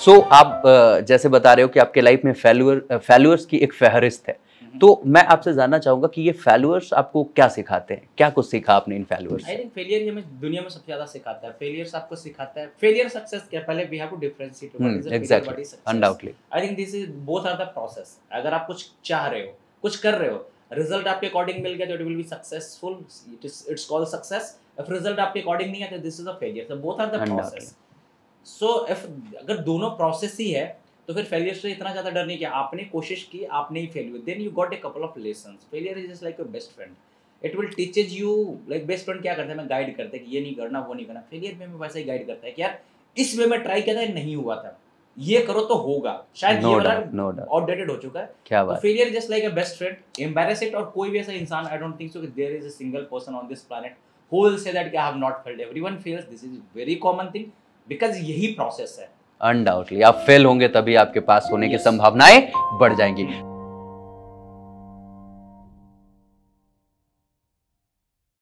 सो so, आप जैसे बता रहे हो कि आपके लाइफ में फेल्यूर फेल्यूर्स की एक फहरिस्त है। तो मैं आपसे जानना चाहूँगा कि ये फेल्यूर्स आपको क्या सिखाते हैं? क्या कुछ सीखा आपने इन फेल्यूर्स आई थिंक फेलियर हमें दुनिया में सबसे ज़्यादा सिखाता है। फेलियर्स आपको सिखाता है। फेलियर सक्सेस क्या पहले we have to differentiate what is exactly undoubtedly I think this is both are the process अगर आप कुछ चाह रहे हो कुछ कर रहे हो रिज़ल्ट आपके अकॉर्डिंग मिल गया तो it will be successful it is it's called success if result आपके अकॉर्डिंग नहीं है तो this is a failure so both are the process so if अगर दोनों प्रोसेस ही है तो फिर फेलियर से इतना ज़्यादा डर नहीं किया आपने कोशिश की आपने ही फेल हुए then you got a couple of lessons failure is just like your best friend it will teaches you like best friend क्या करता है? मैं गाइड करता है कि ये नहीं करना वो नहीं करना। फेलियर में वैसे ही गाइड करता है कि यार इस वे में ट्राई किया था नहीं हुआ था। ये करो तो होगा। शायद नो ये वाला डाउट आउटडेटेड हो चुका है। क्या तो बात। Failure just like a best friend embarrass it और कोई भी ऐसा इंसान आई डोंट थिंक सो कि there is a single person on this planet who will say that कि I have not failed everyone fails this is very common thing because यही process है undoubtedly आप फेल होंगे तभी आपके पास होने yes. की संभावनाएँ बढ़ जाएँगी